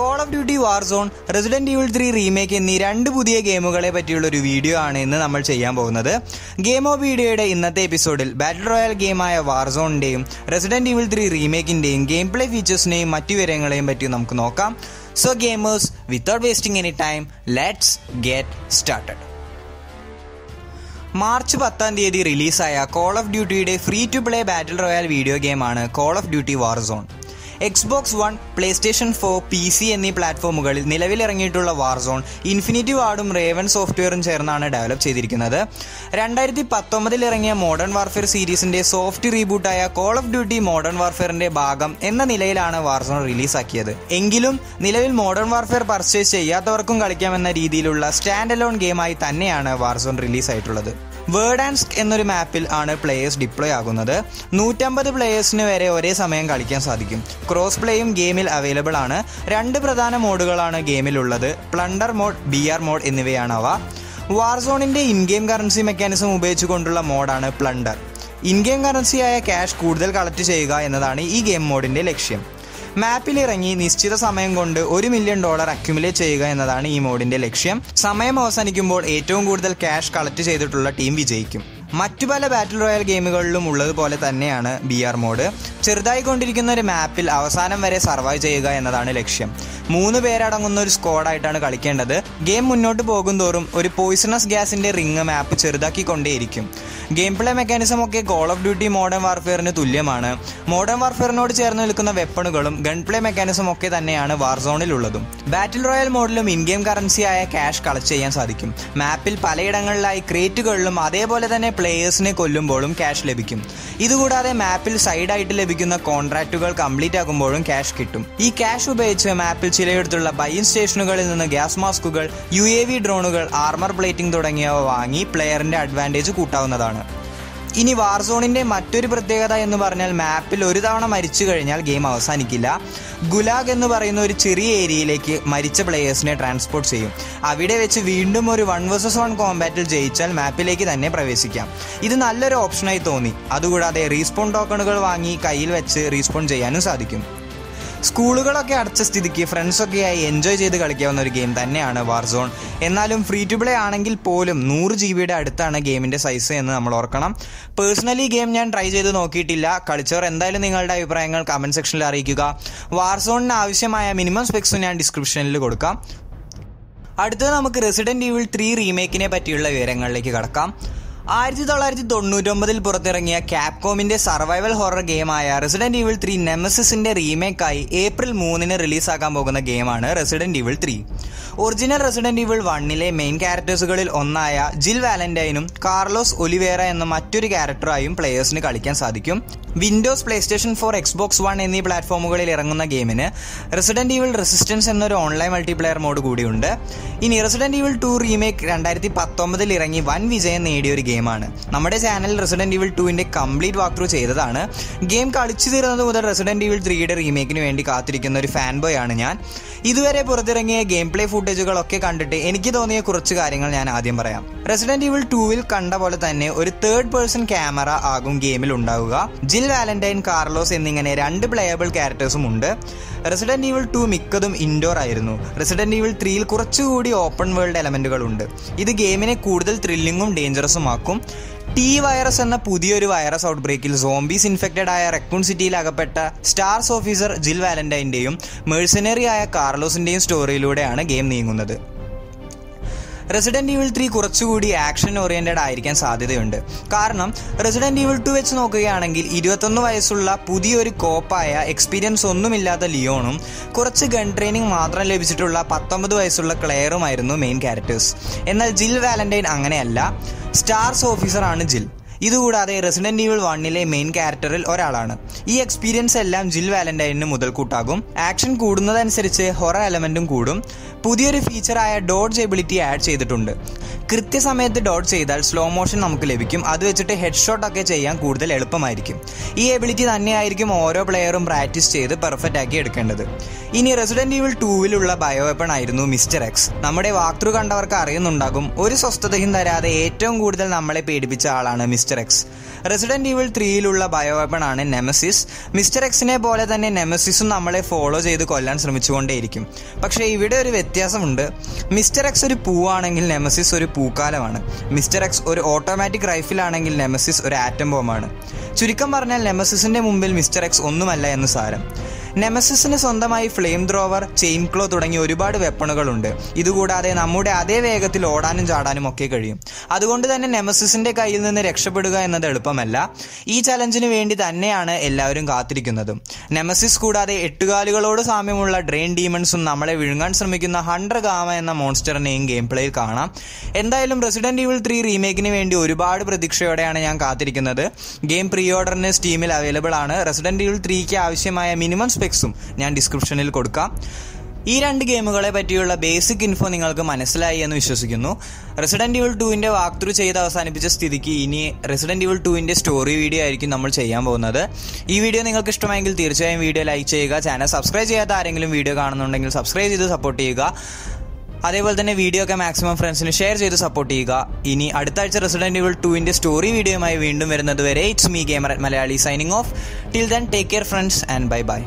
Call of Duty War Zone Resident Evil three remake എന്നീ രണ്ട് പുതിയ ഗെയിമുകളെ പറ്റിയുള്ള ഒരു വീഡിയോ ആണ് ഇന്ന് നമ്മൾ ചെയ്യാൻ പോകുന്നത്. ഗെയിം ഓഫ് വീഡിയോയുടെ ഇന്നത്തെ എപ്പിസോഡിൽ ബാറ്റിൽ റോയൽ ഗെയിമായ വാർ സോണിന്റെയും റെസിഡന്റ് ഈവിൾ ത്രീ റീമേക്കിന്റെയും ഗെയിം പ്ലേ ഫീച്ചേഴ്സിനെയും മറ്റു വിവരങ്ങളെയും പറ്റി നമുക്ക് നോക്കാം. So gamers without wasting any time let's get started March പത്താം തീയതി റിലീസായ call of ഡ്യൂട്ടിയുടെ free to play battle royale video ഗെയിമാണ് Call of Duty Warzone Xbox one PlayStation four P C എന്നീ പ്ലാറ്റ്ഫോമുകളിൽ നിലവിലിറങ്ങിയിട്ടുള്ള വാർസോൺ ഇൻഫിനിറ്റി വാർഡും റേവൻ സോഫ്റ്റ്വെയറും ചേർന്നാണ് ഡെവലപ്പ് ചെയ്തിരിക്കുന്നത്. രണ്ടായിരത്തി പത്തൊമ്പതിൽ ഇറങ്ങിയ മോഡേൺ വാർഫെയർ സീരീസിന്റെ സോഫ്റ്റ് റീബൂട്ടായ കോൾ ഓഫ് ഡ്യൂട്ടി മോഡേൺ വാർഫെയറിന്റെ ഭാഗം എന്ന നിലയിലാണ് വാർസോൺ റിലീസാക്കിയത് എങ്കിലും നിലവിൽ മോഡേൺ വാർഫെയർ പർച്ചേസ് ചെയ്യാത്തവർക്കും കളിക്കാമെന്ന രീതിയിലുള്ള സ്റ്റാൻഡ് അലോൺ ഗെയിമായി തന്നെയാണ് വാർസോൺ റിലീസായിട്ടുള്ളത് വേർഡാൻസ്ക് എന്നൊരു മാപ്പിൽ ആണ് പ്ലേയേഴ്സ് ഡിപ്ലോയ് ആകുന്നത്. നൂറ്റമ്പത് പ്ലേയേഴ്സിന് വരെ ഒരേ സമയം കളിക്കാൻ സാധിക്കും. ക്രോസ് പ്ലേയും ഗെയിമിൽ അവൈലബിൾ ആണ്. രണ്ട് പ്രധാന മോഡുകളാണ് ഗെയിമിലുള്ളത് plunder mode B R mode എന്നിവയാണ് അവ. വാർസോണിന്റെ ഇൻ ഗെയിം കറൻസി മെക്കാനിസം ഉപയോഗിച്ചുകൊണ്ടുള്ള മോഡാണ് പ്ലണ്ടർ ഇൻ ഗെയിം കറൻസിയായ ക്യാഷ് കൂടുതൽ കളക്ട് ചെയ്യുക എന്നതാണ് ഈ ഗെയിം മോഡിന്റെ ലക്ഷ്യം. മാപ്പിൽ ഇറങ്ങി നിശ്ചിത സമയം കൊണ്ട് ഒരു മില്യൺ ഡോളർ അക്യുമുലേറ്റ് ചെയ്യുക എന്നതാണ് ഈ മോഡിന്റെ ലക്ഷ്യം. സമയം അവസാനിക്കുമ്പോൾ ഏറ്റവും കൂടുതൽ ക്യാഷ് കളക്ട് ചെയ്തിട്ടുള്ള ടീം വിജയിക്കും. മറ്റു പല ബാറ്റിൽ റോയൽ ഗെയിമുകളിലും ഉള്ളതുപോലെ തന്നെയാണ് ബി ആർ മോഡ് ചെറുതായി കൊണ്ടിരിക്കുന്ന ഒരു മാപ്പിൽ അവസാനം വരെ സർവൈവ് ചെയ്യുക എന്നതാണ് ലക്ഷ്യം. മൂന്ന് പേരടങ്ങുന്ന ഒരു സ്ക്വാഡായിട്ടാണ് കളിക്കേണ്ടത്. ഗെയിം മുന്നോട്ട് പോകും തോറും ഒരു പോയിസണസ് ഗ്യാസിന്റെ റിങ് മാപ്പ് ചെറുതാക്കിക്കൊണ്ടേയിരിക്കും. ഗെയിം പ്ലേ മെക്കാനിസം ഒക്കെ കോൾ ഓഫ് ഡ്യൂട്ടി മോഡേൺ വാർഫെയറിന് തുല്യമാണ്. മോഡേൺ വാർഫെയറിനോട് ചേർന്ന് നിൽക്കുന്ന വെപ്പണുകളും ഗൺ പ്ലേ മെക്കാനിസം ഒക്കെ തന്നെയാണ് വാർസോണിലുള്ളതും ബാറ്റിൽ റോയൽ മോഡിലും ഇൻ ഗെയിം കറൻസിയായ ക്യാഷ് കളക്ട് ചെയ്യാൻ സാധിക്കും. മാപ്പിൽ പലയിടങ്ങളിലായി ക്രേറ്റുകളിലും അതേപോലെ തന്നെ പ്ലേയേഴ്സിനെ കൊല്ലുമ്പോഴും ക്യാഷ് ലഭിക്കും. ഇതുകൂടാതെ മാപ്പിൽ സൈഡായിട്ട് ലഭിക്കുന്ന കോൺട്രാക്റ്റുകൾ കംപ്ലീറ്റ് ആകുമ്പോഴും ക്യാഷ് കിട്ടും. ഈ ക്യാഷ് ഉപയോഗിച്ച് മാപ്പിൽ ചിലയിടത്തുള്ള ബൈൻ സ്റ്റേഷനുകളിൽ നിന്ന് ഗ്യാസ് മാസ്കുകൾ യു ഡ്രോണുകൾ ആർമർ പ്ലേറ്റിംഗ് തുടങ്ങിയവ വാങ്ങി പ്ലെയറിന്റെ അഡ്വാന്റേജ് കൂട്ടാവുന്നതാണ്. ഇനി വാർസോണിന്റെ മറ്റൊരു പ്രത്യേകത എന്ന് പറഞ്ഞാൽ മാപ്പിൽ ഒരു തവണ മരിച്ചു കഴിഞ്ഞാൽ ഗെയിം അവസാനിക്കില്ല. ഗുലാഗ് എന്ന് പറയുന്ന ഒരു ചെറിയ ഏരിയയിലേക്ക് മരിച്ച പ്ലേയേഴ്സിനെ ട്രാൻസ്പോർട്ട് ചെയ്യും. അവിടെ വെച്ച് വീണ്ടും ഒരു വൺ വേഴ്സസ് വൺ കോമ്പാറ്റിൽ ജയിച്ചാൽ മാപ്പിലേക്ക് തന്നെ പ്രവേശിക്കാം. ഇത് നല്ലൊരു ഓപ്ഷനായി തോന്നി. അതുകൂടാതെ റീസ്പോൺ ടോക്കണുകൾ വാങ്ങി കയ്യിൽ വെച്ച് റീസ്പോൺ ചെയ്യാനും സാധിക്കും. സ്കൂളുകളൊക്കെ അടച്ച സ്ഥിതിക്ക് ഫ്രണ്ട്സൊക്കെ ആയി എൻജോയ് ചെയ്ത് കളിക്കാവുന്ന ഒരു ഗെയിം തന്നെയാണ് വാർസോൺ എന്നാലും ഫ്രീ ടു പ്ലേ ആണെങ്കിൽ പോലും നൂറ് ജി ബിയുടെ അടുത്താണ് ഗെയിമിന്റെ സൈസ് എന്ന് നമ്മൾ ഓർക്കണം. പേഴ്സണലി ഗെയിം ഞാൻ ട്രൈ ചെയ്ത് നോക്കിയിട്ടില്ല. കളിച്ചവർ എന്തായാലും നിങ്ങളുടെ അഭിപ്രായങ്ങൾ കമന്റ് സെക്ഷനിൽ അറിയിക്കുക. വാർസോണിന് ആവശ്യമായ മിനിമം സ്പെക്സും ഞാൻ ഡിസ്ക്രിപ്ഷനിൽ കൊടുക്കാം. അടുത്തത് നമുക്ക് റെസിഡന്റ് ഈവിൾ ത്രീ റീമേക്കിനെ പറ്റിയുള്ള വിവരങ്ങളിലേക്ക് കടക്കാം. ആയിരത്തി തൊള്ളായിരത്തി തൊണ്ണൂറ്റൊമ്പതിൽ പുറത്തിറങ്ങിയ ക്യാപ്കോമിന്റെ സർവൈവൽ ഹൊറർ ഗെയിമായ റെസിഡന്റ് ഈവിൾ ത്രീ നെമസിസിന്റെ റീമേക്കായി ഏപ്രിൽ മൂന്നിന് റിലീസാക്കാൻ പോകുന്ന ഗെയിമാണ് Resident Evil three. Original Resident Evil വണ്ണിലെ മെയിൻ ക്യാരക്ടേഴ്സുകളിൽ ഒന്നായ ജിൽ വാലന്റൈനും കാർലോസ് ഒലിവേറ എന്ന മറ്റൊരു ക്യാരക്ടറായും പ്ലേയേഴ്സിന് കളിക്കാൻ സാധിക്കും. Windows PlayStation four Xbox One എന്നീ പ്ലാറ്റ്ഫോമുകളിൽ ഇറങ്ങുന്ന ഗെയിമിന് റെസിഡന്റ് ഈവിൾ റെസിസ്റ്റൻസ് എന്നൊരു ഓൺലൈൻ മൾട്ടിപ്ലെയർ മോഡ് കൂടിയുണ്ട്. ഇനി റെസിഡന്റ് ഈവിൾ ടു റീമേക്ക് രണ്ടായിരത്തി പത്തൊമ്പതിൽ ഇറങ്ങി വൻ വിജയം നേടിയ ഒരു ഗെയിമാണ് നമ്മുടെ ചാനൽ റെസിഡന്റ് ഈവിൾ ടുവിന്റെ കംപ്ലീറ്റ് വാക്ക് ത്രൂ ചെയ്തതാണ്. ഗെയിം കളിച്ചു തീർന്നത് മുതൽ റെസിഡന്റ് ഈവിൾ ത്രീയുടെ റീമേക്കിന് വേണ്ടി കാത്തിരിക്കുന്ന ഒരു ഫാൻ ബോയ് ആണ് ഞാൻ. ഇതുവരെ പുറത്തിറങ്ങിയ ഗെയിം പ്ലേ ഫുട്ടേജുകളൊക്കെ കണ്ടിട്ട് എനിക്ക് തോന്നിയ കുറച്ച് കാര്യങ്ങൾ ഞാൻ ആദ്യം പറയാം. റെസിഡന്റ് ഈവിൾ ടൂവിൽ കണ്ട പോലെ തന്നെ ഒരു തേർഡ് പേഴ്സൺ ക്യാമറ ആകും ഗെയിമിൽ ഉണ്ടാവുക. ജിൽ വാലന്റൈൻ കാർലോസ് എന്നിങ്ങനെ രണ്ട് പ്ലേയബിൾ ക്യാരക്ടേഴ്സും ഉണ്ട്. റെസിഡന്റ് ഈവിൾ ടു മിക്കതും ഇൻഡോർ ആയിരുന്നു. റെസിഡന്റ് ഈവിൾ ത്രീയിൽ കുറച്ചുകൂടി ഓപ്പൺ വേൾഡ് എലമെന്റുകൾ ഉണ്ട്. ഇത് ഗെയിമിനെ കൂടുതൽ ത്രില്ലിങ്ങും ഡേഞ്ചറസും ആക്കും. ടി വൈറസ് എന്ന പുതിയൊരു വൈറസ് ഔട്ട് ബ്രേക്കിൽ സോംബീസ് ഇൻഫെക്റ്റഡ് ആയ റെക്കൂൺ സിറ്റിയിൽ അകപ്പെട്ട സ്റ്റാർസ് ഓഫീസർ ജിൽ വാലന്റൈന്റെയും മേഴ്സനറി ആയ കാർലോസിന്റെയും സ്റ്റോറിയിലൂടെയാണ് ഗെയിം നീങ്ങുന്നത്. റെസിഡന്റ് ഈവിൾ ത്രീ കുറച്ചുകൂടി ആക്ഷൻ ഓറിയന്റഡ് ആയിരിക്കാൻ സാധ്യതയുണ്ട്. കാരണം റെസിഡന്റ് ഈവിൾ ടു വെച്ച് നോക്കുകയാണെങ്കിൽ ഇരുപത്തൊന്ന് വയസ്സുള്ള പുതിയൊരു കോപ്പായ എക്സ്പീരിയൻസ് ഒന്നുമില്ലാത്ത ലിയോണും കുറച്ച് ഗൺ ട്രെയിനിങ് മാത്രം ലഭിച്ചിട്ടുള്ള പത്തൊമ്പത് വയസ്സുള്ള ക്ലെയറുമായിരുന്നു മെയിൻ ക്യാരക്ടേഴ്സ് എന്നാൽ ജിൽ വാലന്റൈൻ അങ്ങനെയല്ല. സ്റ്റാർസ് ഓഫീസറാണ് ജിൽ. ഇതുകൂടാതെ റെസിഡന്റ് ഈവിൾ വണ്ണിലെ മെയിൻ ക്യാരക്ടറിൽ ഒരാളാണ്. ഈ എക്സ്പീരിയൻസ് എല്ലാം ജിൽ വാലന്റൈനിന് മുതൽക്കൂട്ടാകും. ആക്ഷൻ കൂടുന്നതനുസരിച്ച് ഹൊറർ എലമെന്റും കൂടും. പുതിയൊരു ഫീച്ചറായ ഡോഡ്ജ് എബിലിറ്റി ആഡ് ചെയ്തിട്ടുണ്ട്. കൃത്യസമയത്ത് ഡോട്ട് ചെയ്താൽ സ്ലോ മോഷൻ നമുക്ക് ലഭിക്കും. അത് വെച്ചിട്ട് ഹെഡ് ഷോട്ട് ഒക്കെ ചെയ്യാൻ കൂടുതൽ എളുപ്പമായിരിക്കും. ഈ എബിലിറ്റി തന്നെയായിരിക്കും ഓരോ പ്ലെയറും പ്രാക്ടീസ് ചെയ്ത് പെർഫെക്റ്റ് ആക്കി എടുക്കേണ്ടത്. ഇനി റെസിഡന്റ് ഈവിൾ ടൂവിലുള്ള ബയോവെപ്പൺ ആയിരുന്നു മിസ്റ്റർ എക്സ് നമ്മുടെ വാക്തൃ കണ്ടവർക്ക് അറിയുന്നുണ്ടാകും. ഒരു സ്വസ്ഥതയും തരാതെ ഏറ്റവും കൂടുതൽ നമ്മളെ പേടിപ്പിച്ച ആളാണ് mister mister X. Resident Evil ത്രീയിലുള്ള ബയോവെപ്പണാണ് നെമസിസ് മിസ്റ്റർ എക്സിനെ പോലെ തന്നെ നെമസിസും നമ്മളെ ഫോളോ ചെയ്ത് കൊല്ലാൻ ശ്രമിച്ചുകൊണ്ടേയിരിക്കും. പക്ഷേ ഇവിടെ ഒരു വ്യത്യാസമുണ്ട്. മിസ്റ്റർ എക്സ് ഒരു പൂവാണെങ്കിൽ നെമസിസ് ഒരു പൂക്കാലമാണ്. മിസ്റ്റർ എക്സ് ഒരു ഓട്ടോമാറ്റിക് റൈഫിലാണെങ്കിൽ നെമസിസ് ഒരു ആറ്റം ബോംബാണ് ചുരുക്കം പറഞ്ഞാൽ നെമസിസിന്റെ മുമ്പിൽ മിസ്റ്റർ എക്സ് ഒന്നുമല്ല എന്ന് സാരം. നെമസിസിന് സ്വന്തമായി ഫ്ലെയിം ത്രോവർ ചെയിം ക്ലോ തുടങ്ങിയ ഒരുപാട് വെപ്പണുകളുണ്ട്. ഇതുകൂടാതെ നമ്മുടെ അതേ വേഗത്തിൽ ഓടാനും ചാടാനും ഒക്കെ കഴിയും. അതുകൊണ്ട് തന്നെ നെമസിസിന്റെ കയ്യിൽ നിന്ന് രക്ഷപ്പെടുക എന്നത് എളുപ്പമല്ല. ഈ ചലഞ്ചിന് വേണ്ടി തന്നെയാണ് എല്ലാവരും കാത്തിരിക്കുന്നത്. നെമസിസ് കൂടാതെ എട്ടുകാലുകളോട് സാമ്യമുള്ള ഡ്രെയിൻ ഡീമൺസും നമ്മളെ വിഴുങ്ങാൻ ശ്രമിക്കുന്ന ഹൺഡ്ര ഗാമ എന്ന മോൺസ്റ്ററിനെയും ഗെയിം പ്ലേയിൽ കാണാം. എന്തായാലും റെസിഡന്റ് ഈവിൾ ത്രീ റീമേക്കിന് വേണ്ടി ഒരുപാട് പ്രതീക്ഷയോടെയാണ് ഞാൻ കാത്തിരിക്കുന്നത്. ഗെയിം പ്രീ ഓർഡറിന് സ്റ്റീമിൽ അവൈലബിൾ ആണ്. റെസിഡന്റ് ഈവിൾ ത്രീക്ക് ആവശ്യമായ മിനിമം സ്പെക്സും ഞാൻ ഡിസ്ക്രിപ്ഷനിൽ കൊടുക്കാം. ഈ രണ്ട് ഗെയിമുകളെ പറ്റിയുള്ള ബേസിക് ഇൻഫോ നിങ്ങൾക്ക് മനസ്സിലായി എന്ന് വിശ്വസിക്കുന്നു. റെസിഡന്റ് ഇവിൾ ടുവിന്റെ വാക്ക് ത്രൂ ചെയ്ത് അവസാനിപ്പിച്ച സ്ഥിതിക്ക് ഇനി റെസിഡന്റ് ഇവിൾ ടുവിന്റെ സ്റ്റോറി വീഡിയോ ആയിരിക്കും നമ്മൾ ചെയ്യാൻ പോകുന്നത്. ഈ വീഡിയോ നിങ്ങൾക്ക് ഇഷ്ടമായെങ്കിൽ തീർച്ചയായും വീഡിയോ ലൈക്ക് ചെയ്യുക. ചാനൽ സബ്സ്ക്രൈബ് ചെയ്യാത്ത ആരെങ്കിലും വീഡിയോ കാണുന്നുണ്ടെങ്കിൽ സബ്സ്ക്രൈബ് ചെയ്ത് സപ്പോർട്ട് ചെയ്യുക. അതേപോലെ തന്നെ വീഡിയോ ഒക്കെ മാക്സിമം ഫ്രണ്ട്സിന് ഷെയർ ചെയ്ത് സപ്പോർട്ട് ചെയ്യുക. ഇനി അടുത്ത ആഴ്ച റെസിഡന്റ് ഇവിൾ ടുവിന്റെ സ്റ്റോറി വീഡിയോയുമായി വീണ്ടും വരുന്നത് വരെ it's me gamer Malayali signing off till then take care friends and bye bye